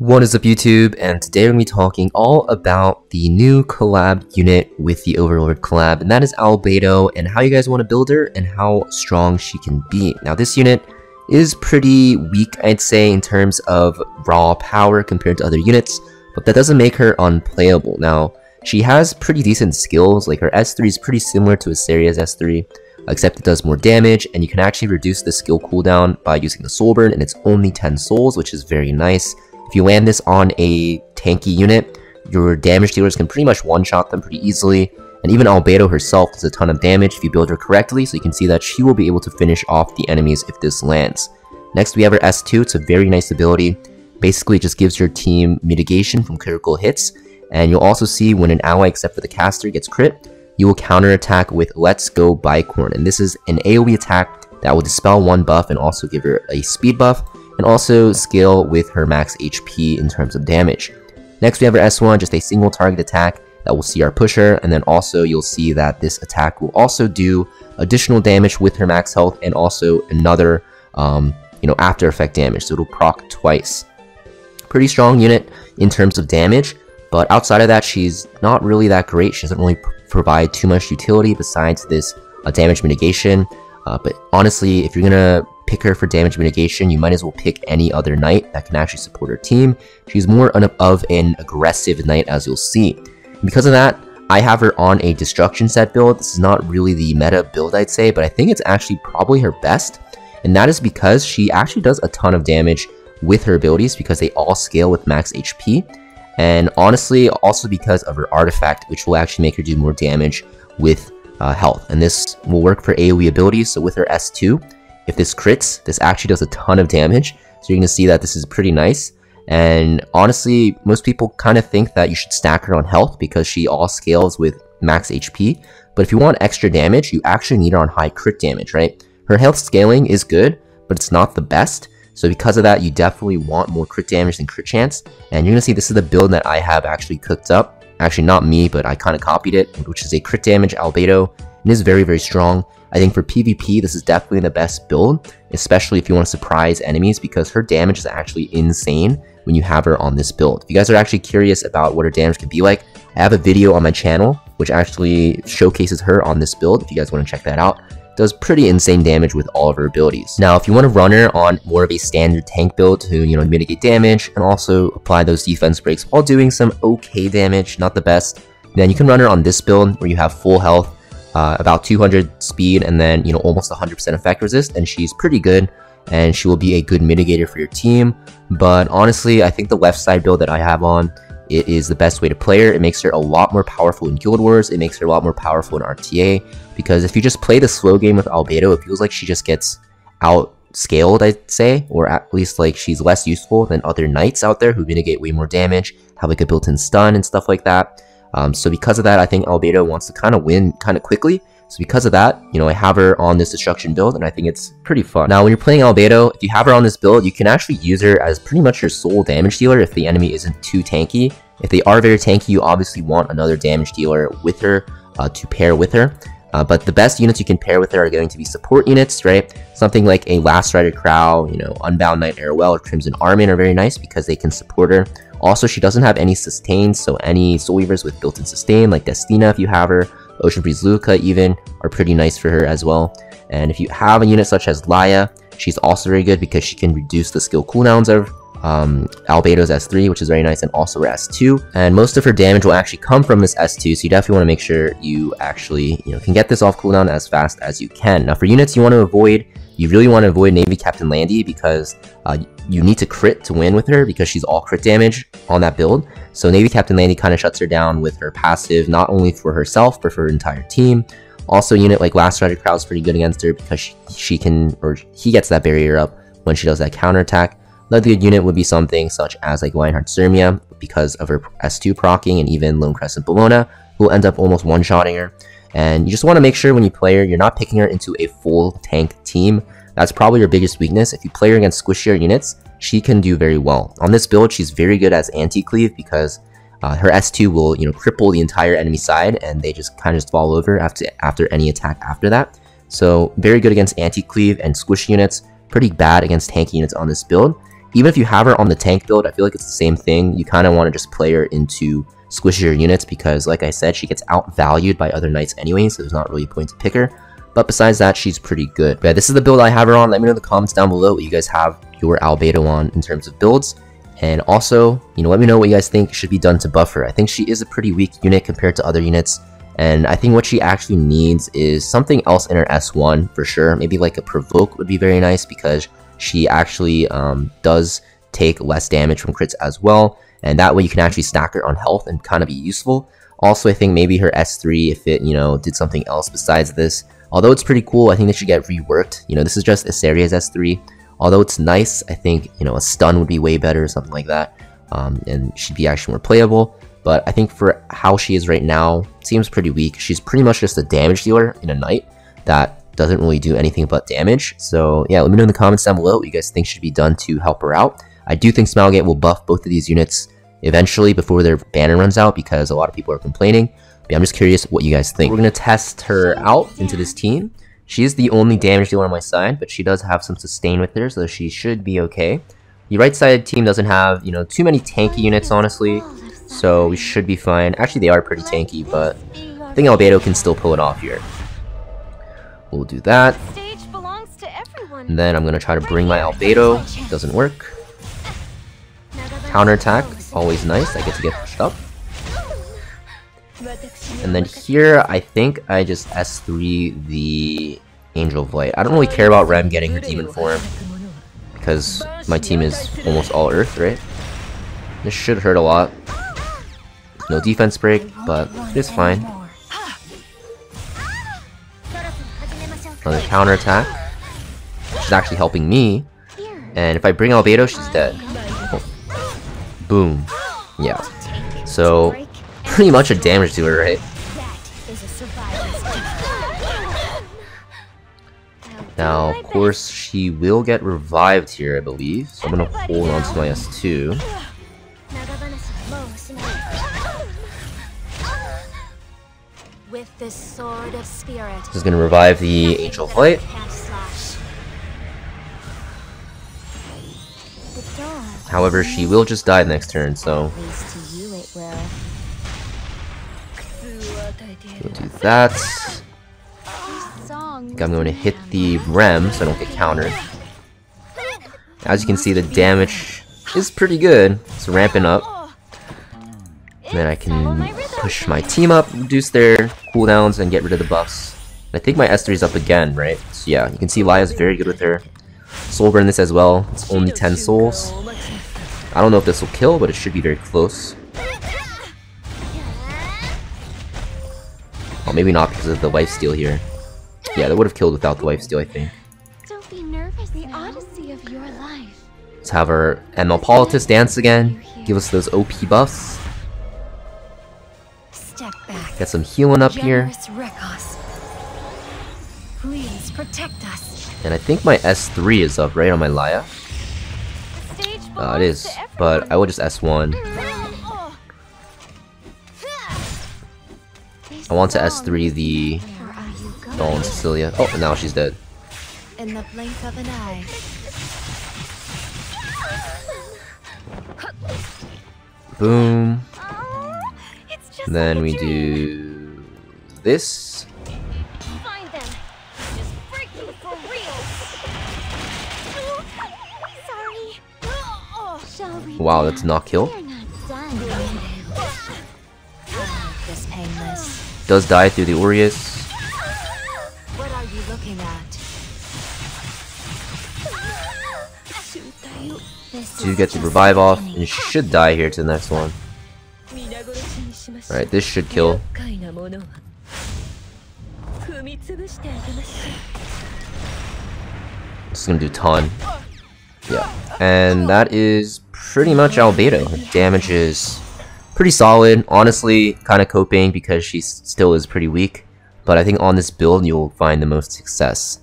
What is up YouTube and today we're going to be talking all about the new collab unit with the Overlord collab and that is Albedo and how you guys want to build her and how strong she can be. Now this unit is pretty weak I'd say in terms of raw power compared to other units but that doesn't make her unplayable. Now she has pretty decent skills like her S3 is pretty similar to Iseria's S3 except it does more damage and you can actually reduce the skill cooldown by using the soul burn and it's only 10 souls which is very nice. If you land this on a tanky unit, your damage dealers can pretty much one-shot them pretty easily, and even Albedo herself does a ton of damage if you build her correctly, so you can see that she will be able to finish off the enemies if this lands. Next we have her S2, it's a very nice ability. Basically it just gives your team mitigation from critical hits, and you'll also see when an ally except for the caster gets crit, you will counterattack with Let's Go Bicorn, and this is an AoE attack that will dispel one buff and also give her a speed buff, and also scale with her max HP in terms of damage. Next we have our S1, just a single target attack that will see our pusher, and then also you'll see that this attack will also do additional damage with her max health and also another um, you know after effect damage, so it'll proc twice. Pretty strong unit in terms of damage, but outside of that she's not really that great, she doesn't really provide too much utility besides this uh, damage mitigation. Uh, but honestly, if you're gonna pick her for damage mitigation, you might as well pick any other knight that can actually support her team. She's more of an aggressive knight as you'll see. And because of that, I have her on a destruction set build. This is not really the meta build I'd say, but I think it's actually probably her best. And that is because she actually does a ton of damage with her abilities because they all scale with max HP. And honestly, also because of her artifact, which will actually make her do more damage with uh, health. And this will work for AoE abilities, so with her S2, if this crits, this actually does a ton of damage. So you're going to see that this is pretty nice. And honestly, most people kind of think that you should stack her on health because she all scales with max HP. But if you want extra damage, you actually need her on high crit damage, right? Her health scaling is good, but it's not the best. So because of that, you definitely want more crit damage than crit chance. And you're going to see this is the build that I have actually cooked up. Actually, not me, but I kind of copied it, which is a crit damage albedo. And is very, very strong. I think for PvP, this is definitely the best build, especially if you want to surprise enemies because her damage is actually insane when you have her on this build. If you guys are actually curious about what her damage can be like, I have a video on my channel which actually showcases her on this build if you guys want to check that out. Does pretty insane damage with all of her abilities. Now, if you want to run her on more of a standard tank build to, you know, mitigate damage and also apply those defense breaks while doing some okay damage, not the best, then you can run her on this build where you have full health uh, about 200 speed and then you know almost 100% effect resist and she's pretty good and she will be a good mitigator for your team but honestly I think the left side build that I have on it is the best way to play her. It makes her a lot more powerful in Guild Wars. It makes her a lot more powerful in RTA because if you just play the slow game with Albedo, it feels like she just gets out scaled, I'd say, or at least like she's less useful than other knights out there who mitigate way more damage, have like a built-in stun and stuff like that. Um, so because of that, I think Albedo wants to kind of win kind of quickly. So because of that, you know, I have her on this destruction build and I think it's pretty fun. Now, when you're playing Albedo, if you have her on this build, you can actually use her as pretty much your sole damage dealer if the enemy isn't too tanky. If they are very tanky, you obviously want another damage dealer with her uh, to pair with her. Uh, but the best units you can pair with her are going to be support units, right? Something like a Last Rider Krau, you know, Unbound Knight Arowell, or Crimson Armin are very nice because they can support her. Also, she doesn't have any sustain, so any Soul Weavers with built-in sustain, like Destina if you have her, Ocean Breeze Luca even, are pretty nice for her as well. And if you have a unit such as Laya, she's also very good because she can reduce the skill cooldowns of um, Albedo's S3, which is very nice, and also her S2. And most of her damage will actually come from this S2, so you definitely want to make sure you actually you know can get this off cooldown as fast as you can. Now for units you want to avoid, you really want to avoid Navy Captain Landy because uh, you need to crit to win with her because she's all crit damage on that build. So Navy Captain Landy kind of shuts her down with her passive, not only for herself, but for her entire team. Also, unit like Last Rider Krau is pretty good against her because she, she can, or he gets that barrier up when she does that counterattack. Another good unit would be something such as like Lionheart Cermia because of her S2 procking and even Lone Crescent Bellona, who will end up almost one-shotting her. And you just want to make sure when you play her, you're not picking her into a full tank team. That's probably your biggest weakness. If you play her against squishier units, she can do very well. On this build, she's very good as anti-cleave because uh, her S2 will, you know, cripple the entire enemy side and they just kind of just fall over after, after any attack after that. So very good against anti-cleave and squish units, pretty bad against tank units on this build. even if you have her on the tank build, I feel like it's the same thing. You kind of want to just play her into squishier units because, like I said, she gets outvalued by other knights anyway, so there's not really a point to pick her. But besides that, she's pretty good. But yeah, this is the build I have her on. Let me know in the comments down below what you guys have your Albedo on in terms of builds. And also, you know, let me know what you guys think should be done to buff her. I think she is a pretty weak unit compared to other units. And I think what she actually needs is something else in her S1 for sure. Maybe like a Provoke would be very nice because she actually um, does take less damage from crits as well. And that way you can actually stack her on health and kind of be useful. Also, I think maybe her S3, if it, you know, did something else besides this. Although it's pretty cool, I think they should get reworked. You know, this is just Iseria's S3. Although it's nice, I think, you know, a stun would be way better or something like that. Um, and she'd be actually more playable. But I think for how she is right now, seems pretty weak. She's pretty much just a damage dealer in a knight that doesn't really do anything but damage. So yeah, let me know in the comments down below what you guys think should be done to help her out. I do think Smilegate will buff both of these units eventually before their banner runs out because a lot of people are complaining. But I'm just curious what you guys think. We're going to test her out into this team. She is the only damage dealer on my side, but she does have some sustain with her, so she should be okay. The right side team doesn't have, you know, too many tanky units, honestly, so we should be fine. Actually, they are pretty tanky, but I think Albedo can still pull it off here. We'll do that. And then I'm going to try to bring my Albedo. Doesn't work. Counterattack, always nice. I get to get pushed up. And then here, I think I just S3 the Angel of Light. I don't really care about Rem getting her Demon Form. Because my team is almost all Earth, right? This should hurt a lot. No defense break, but it's fine. Another counter attack. She's actually helping me. And if I bring Albedo, she's dead. Oh. Boom. Yeah. So, pretty much a damage dealer, right? Now, of course, she will get revived here, I believe. So I'm gonna hold on to my S2. With this sword of spirit. This is gonna revive the Angel of Light. However, she will just die next turn, so we'll do that. I'm going to hit the Rem so I don't get countered. As you can see, the damage is pretty good. It's ramping up. And then I can push my team up, reduce their cooldowns, and get rid of the buffs. I think my S3 is up again, right? So yeah, you can see Lia's very good with her. Soul burn this as well. It's only 10 souls. I don't know if this will kill, but it should be very close. Oh, maybe not because of the life steal here. Yeah, that would have killed without the life steal, I think. Don't be nervous, the odyssey of your life. Let's have our Amalpolitus dance again. Give us those OP buffs. Step back. Get some healing up here. And I think my S3 is up, right, on my Laya? Uh, it is, but I will just S1. I want to S3 the Dawn Cecilia. Oh, now she's dead. In the blink of an eye. Boom. Then we do this. Wow, that's not kill. Does die through the Aureus. What are you looking at? Do get the revive off, and should die here to the next one. Alright, this should kill. This is gonna do ton. Yeah. And that is pretty much Albedo. Her damage is pretty solid. Honestly, kind of coping because she still is pretty weak. But I think on this build, you'll find the most success.